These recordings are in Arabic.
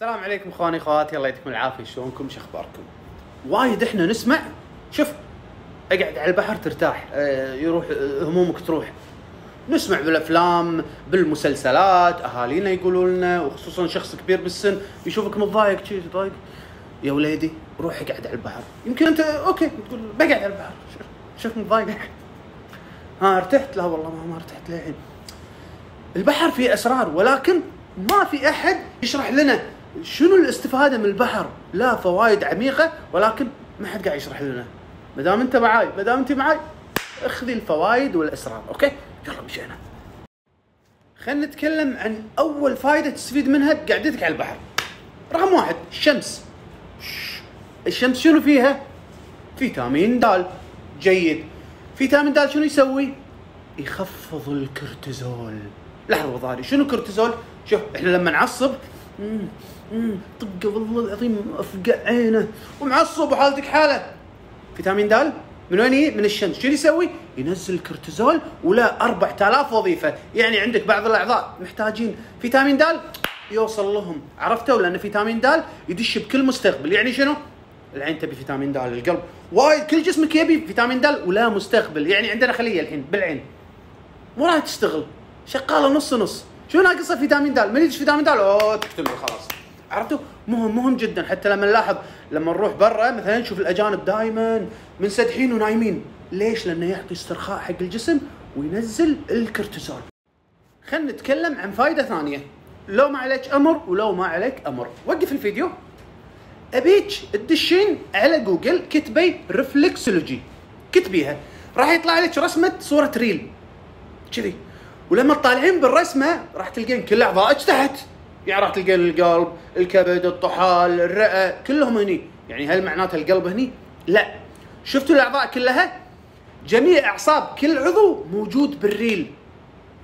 السلام عليكم اخواني اخواتي الله يعطيكم العافية. شلونكم؟ شو اخباركم؟ وايد إحنا نسمع. شوف اقعد على البحر ترتاح. آه، يروح آه، همومك تروح. نسمع بالأفلام بالمسلسلات. أهالينا يقولوا لنا وخصوصا شخص كبير بالسن يشوفك متضايق شي ضايق يا وليدي روح اقعد على البحر. يمكن أنت أوكي تقول بقعد على البحر. شوف متضايق. ها ارتحت؟ لا والله ما, ما ارتحت للحين. البحر فيه أسرار ولكن ما في أحد يشرح لنا شنو الاستفادة من البحر؟ لا فوائد عميقة ولكن ما حد قاعد يشرح لنا. ما دام انت معاي ما دام انت معاي اخذي الفوائد والإسرار أوكي؟ يلا مشينا. خلينا نتكلم عن أول فائده تستفيد منها بقعدتك على البحر. رقم واحد الشمس. الشمس شنو فيها؟ فيتامين د. جيد. فيتامين د شنو يسوي؟ يخفض الكورتيزول. لحظة ضاري شنو الكورتيزول شوف إحنا لما نعصب طقه والله العظيم أفقع عينه. ومعصب وحالتك حالة. فيتامين د من وين يجي؟ من الشمس. شنو يسوي؟ ينزل الكورتيزول ولا 4000 وظيفة. يعني عندك بعض الأعضاء محتاجين فيتامين د يوصل لهم. عرفتوا لأن فيتامين د يدش بكل مستقبل. يعني شنو؟ العين تبي فيتامين د القلب وايد كل جسمك يبي فيتامين د ولا مستقبل. يعني عندنا خلية الحين بالعين. راح تشتغل. شغالة نص نص. شو ناقصة فيتامين د؟ يجيش فيتامين د؟ اوه تقتل خلاص. عرفتوا؟ مهم مهم جدا. حتى لما نلاحظ لما نروح برا مثلا نشوف الأجانب دائما منسدحين ونايمين. ليش؟ لأنه يعطي استرخاء حق الجسم وينزل الكورتيزول. خلينا نتكلم عن فائده ثانية. لو ما عليك أمر ولو ما عليك أمر. وقف الفيديو. أبيك تدشين على جوجل كتبي reflexology كتبيها. راح يطلع لك رسمة صورة ريل. كذي. ولما تطالعين بالرسمة راح تلقين كل اعضائك تحت يعني راح تلقين القلب الكبد الطحال الرئة كلهم هني. يعني هل معناته القلب هني؟ لا. شفتوا الأعضاء كلها؟ جميع أعصاب كل عضو موجود بالريل.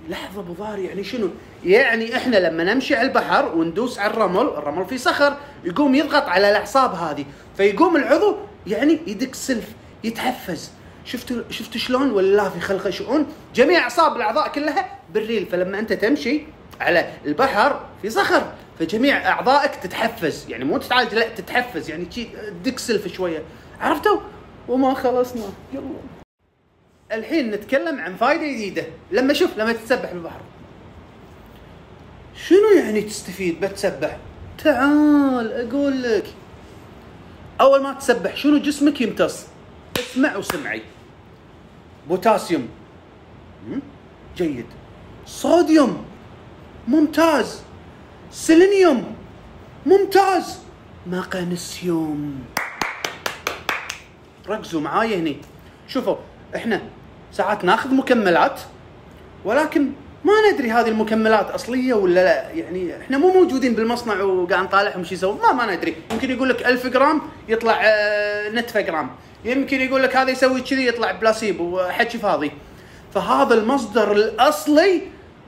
لحظة أبو يعني شنو؟ يعني إحنا لما نمشي على البحر وندوس على الرمل، الرمل فيه صخر يقوم يضغط على الأعصاب هذه، فيقوم العضو يعني يدق سلف، يتحفز. شفتوا شفتوا شلون؟ والله في خلقه شؤون، جميع أعصاب الأعضاء كلها بالريل، فلما أنت تمشي على البحر في صخر، فجميع أعضائك تتحفز، يعني مو تتعالج لا تتحفز، يعني شي تدق سلف شوية. عرفتوا؟ وما خلصنا، يلا. الحين نتكلم عن فائده جديدة لما شوف لما تتسبح بالبحر شنو يعني تستفيد بتسبح تعال أقول لك أول ما تسبح شنو جسمك يمتص اسمع وسمعي بوتاسيوم؟ جيد. صوديوم. ممتاز. سيلينيوم. ممتاز. مغنيسيوم. ركزوا معاي هني. شوفوا إحنا ساعات ناخذ مكملات ولكن ما ندري هذه المكملات أصلية ولا لا. يعني إحنا مو موجودين بالمصنع وقاعد نطالعهم شو يسوون. ما ما ندري. يمكن يقول لك 1000 جرام يطلع آه، نتفه جرام. يمكن يقول لك هذا يسوي كذي يطلع بلاسيبو حكي فاضي. فهذا المصدر الأصلي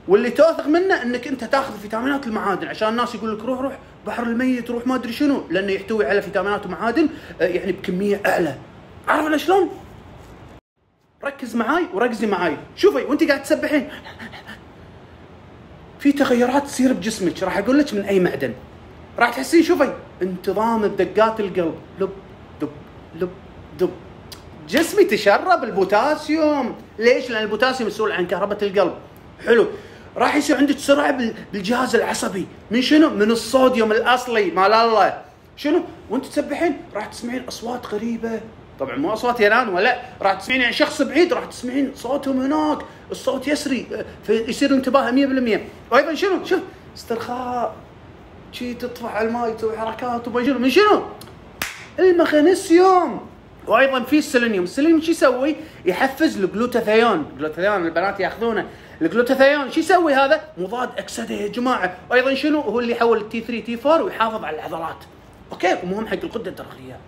واللي توثق منه إنك أنت تأخذ فيتامينات المعادن. عشان الناس يقول لك روح روح بحر الميت روح ما أدري شنو. لأنه يحتوي على فيتامينات ومعادن آه، يعني بكمية أعلى. عارف شلون؟ ركز معاي وركزي معاي. شوفي وأنت قاعد تسبحين. في تغيرات تصير بجسمك راح أقول لك من أي معدن. راح تحسين شوفي انتظام بدقات القلب. لب دب لب. دب. جسمك تشرب البوتاسيوم. ليش؟ لأن البوتاسيوم مسؤول عن كهرباء القلب. حلو. راح يصير عندك سرعة بال- بالجهاز العصبي. من شنو؟ من الصوديوم الأصلي مال الله. شنو؟ وأنت تسبحين راح تسمعين أصوات غريبة. طبعا مو أصوات ينان ولا. راح تسمعين يعني شخص بعيد راح تسمعين صوتهم هناك. الصوت يسري آه، فيصير انتباه 100% وأيضا شنو؟ شوف استرخاء. شي تطفح على الماي تسوي حركات وما شنو؟ من شنو؟ المغنيسيوم وأيضا في السيلينيوم، السيلينيوم شو يسوي؟ يحفز الجلوتاثيون، الجلوتاثيون البنات يأخذونه، الجلوتاثيون شو يسوي هذا؟ مضاد أكسدة يا جماعة، وأيضا شنو؟ هو اللي يحول ال T 3 T 4 ويحافظ على العضلات. أوكي ومهم حق الغده الدرقيه.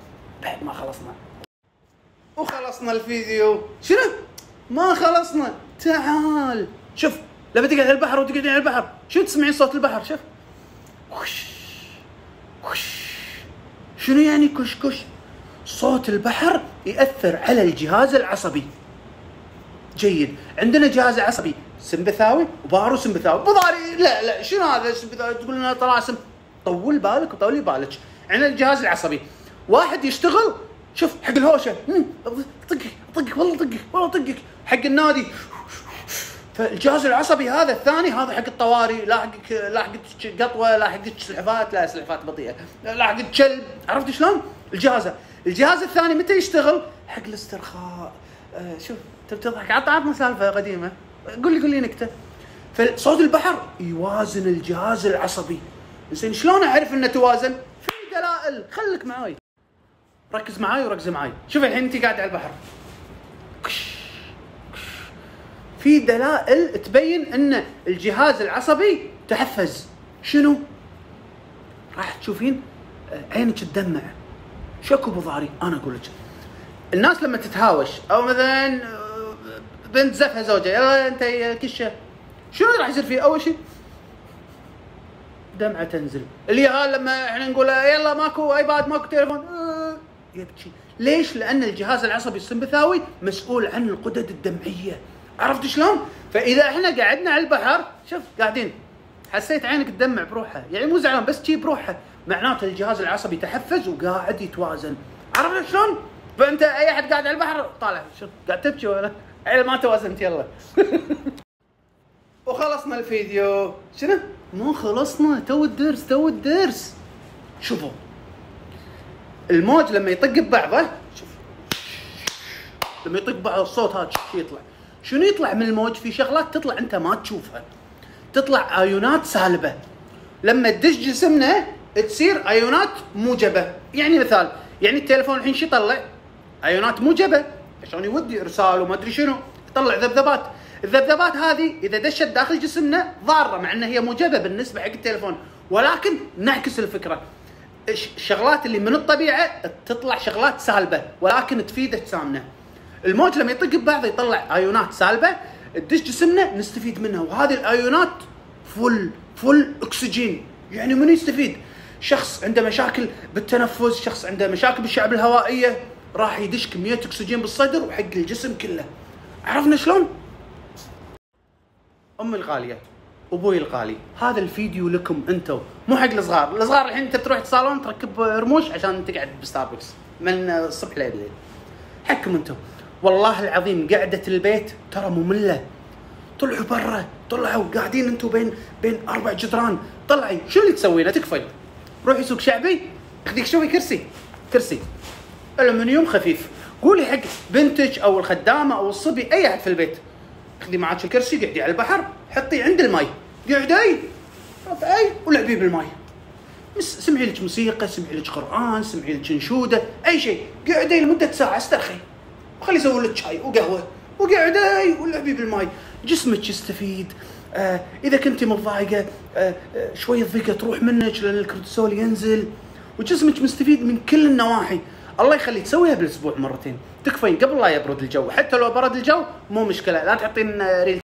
بعد ما خلصنا. وخلصنا الفيديو، شنو؟ ما خلصنا، تعال شوف لما تقعد على البحر وتقعدين على البحر، شو تسمعين صوت البحر؟ شوف. وش وش شنو يعني كش كش؟ صوت البحر يأثر على الجهاز العصبي. جيد، عندنا جهاز عصبي. سمبثاوي وبارو سمبثاوي، بضاري. لا لا شنو هذا سمبثاوي؟ تقول لنا طلاسم. طول بالك وطولي بالك. عن الجهاز العصبي. واحد يشتغل. شوف حق الهوشة. طقك طقك والله طقك والله طقك. حق النادي. فالجهاز العصبي هذا الثاني هذا حق الطوارئ لا حقك لا حقك قطوة لا حقك سلحفات لا سلحفات بطيئة لا حقك كلب عرفت شلون؟ الجهاز الجهاز الثاني متى يشتغل؟ حق الاسترخاء. آه شوف تبي تضحك؟ عط عطنا سالفة قديمة. قول لي قول لي نكتة. فصوت البحر يوازن الجهاز العصبي. زين شلون أعرف إنه توازن؟ في دلائل. خليك معاي. ركز معاي وركز معاي. شوف الحين انت قاعد على البحر. في دلائل تبين إن الجهاز العصبي تحفز. شنو؟ راح تشوفين آه، عينك تدمع. شكو بضاري أنا أقول لك. الناس لما تتهاوش أو مثلا آه، بنت زفها زوجها يلا أنت كشة. شنو راح يصير فيه؟ أول شيء دمعة تنزل. اليهال لما إحنا نقول يلا ماكو ايباد ماكو تليفون آه، يبكي. ليش؟ لأن الجهاز العصبي السمبثاوي مسؤول عن الغدد الدمعية. عرفت شلون؟ فإذا إحنا قعدنا على البحر شوف قاعدين. حسيت عينك تدمع بروحها. يعني مو زعلان بس شي بروحها. معناته الجهاز العصبي تحفز وقاعد يتوازن. عرفت شلون؟ فأنت أي أحد قاعد على البحر طالع. شوف قاعد تبكي ولا؟ عيل ما توازنت يلا. وخلصنا الفيديو. شنو؟ مو خلصنا. تو الدرس تو الدرس. شوفوا. الموج لما يطق ببعضه شوف. لما يطق بعض الصوت هذا يطلع. شنو يطلع من الموج؟ في شغلات تطلع انت ما تشوفها. تطلع ايونات سالبة. لما تدش جسمنا تصير ايونات موجبة. يعني مثال يعني التليفون الحين شو يطلع؟ ايونات موجبة. عشان يودي؟ ارسال وما أدري شنو. يطلع ذبذبات. الذبذبات هذه إذا دشت داخل جسمنا ضارة مع إنها هي موجبة بالنسبة حق التليفون. ولكن نعكس الفكرة. الش- الشغلات اللي من الطبيعة تطلع شغلات سالبة ولكن تفيد اجسامنا الموج لما يطق ببعض يطلع آيونات سالبة تدش جسمنا نستفيد منها وهذه الآيونات فل فل اكسجين يعني من يستفيد؟ شخص عنده مشاكل بالتنفس شخص عنده مشاكل بالشعب الهوائية راح يدش كميه اكسجين بالصدر وحق الجسم كله. عرفنا شلون؟ امي الغالية أبوي الغالي هذا الفيديو لكم أنتم مو حق الصغار الصغار الحين أنت تروح الصالون تركب رموش عشان تقعد بستاربكس من الصبح لليل حقكم أنتم والله العظيم قعدة البيت ترى مملة. طلعوا برا طلعوا قاعدين أنتم بين بين أربع جدران. طلعي شو اللي تسوينه تكفي. روحي سوق شعبي خذيك شوفي كرسي. كرسي. الومنيوم خفيف. قولي حق بنتك أو الخدامة أو الصبي أي أحد في البيت. خذي معك الكرسي قعدي على البحر حطي عند الماي. قعدي. رفعي ولعبي بالماي. سمعي لك موسيقى سمعي لك قرآن سمعي لك انشوده أي شيء. قعدي لمدة ساعة استرخي. وخلي يسوي لك شاي وقهوة وقعدي ولعبي بالماي. جسمك يستفيد. آه إذا كنتي متضايقة آه آه شوية ضيقة تروح منك لأن الكورتيسول ينزل. وجسمك مستفيد من كل النواحي. الله يخليك. تسويها بالأسبوع مرتين. تكفين. قبل لا يبرد الجو. حتى لو برد الجو مو مشكلة. لا تحطين ريل